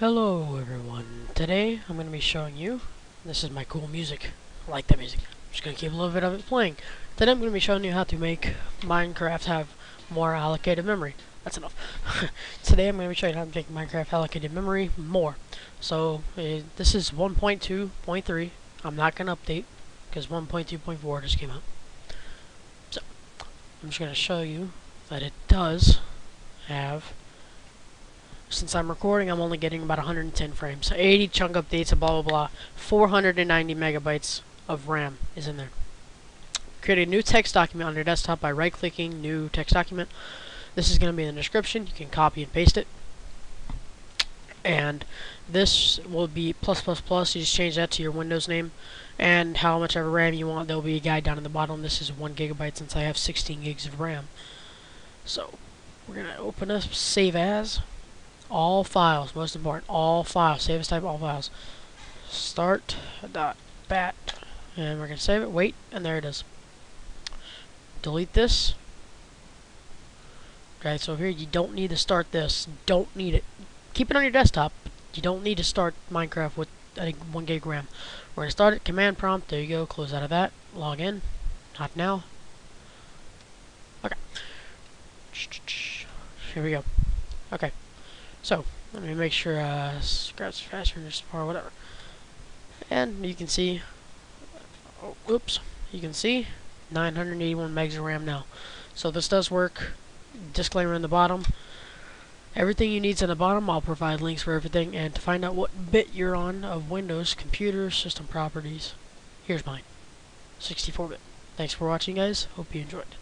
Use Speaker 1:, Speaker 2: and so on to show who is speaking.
Speaker 1: Hello everyone. Today I'm going to be showing you, this is my cool music. I like that music. I'm just going to keep a little bit of it playing. Today I'm going to be showing you how to make Minecraft have more allocated memory. That's enough. Today I'm going to be showing you how to make Minecraft allocated memory more. So uh, this is 1.2.3. I'm not going to update because 1.2.4 just came out. So I'm just going to show you that it does have since I'm recording, I'm only getting about 110 frames. 80 chunk updates and blah blah blah. 490 megabytes of RAM is in there. Create a new text document on your desktop by right-clicking New Text Document. This is going to be in the description. You can copy and paste it. And this will be plus plus plus. You just change that to your Windows name and how much ever RAM you want. There will be a guide down in the bottom. This is one gigabyte since I have 16 gigs of RAM. So we're gonna open up Save As all files, most important, all files, save as type all files. Start dot bat, and we're gonna save it. Wait, and there it is. Delete this. Okay, so here you don't need to start this. Don't need it. Keep it on your desktop. You don't need to start Minecraft with think one gig RAM. We're gonna start it. Command prompt. There you go. Close out of that. Log in. Not now. Okay. Here we go. Okay. So, let me make sure, uh, scratch faster or whatever. And you can see, oh, oops, you can see 981 megs of RAM now. So this does work. Disclaimer in the bottom. Everything you need's in the bottom. I'll provide links for everything. And to find out what bit you're on of Windows, computer, system properties, here's mine. 64-bit. Thanks for watching, guys. Hope you enjoyed.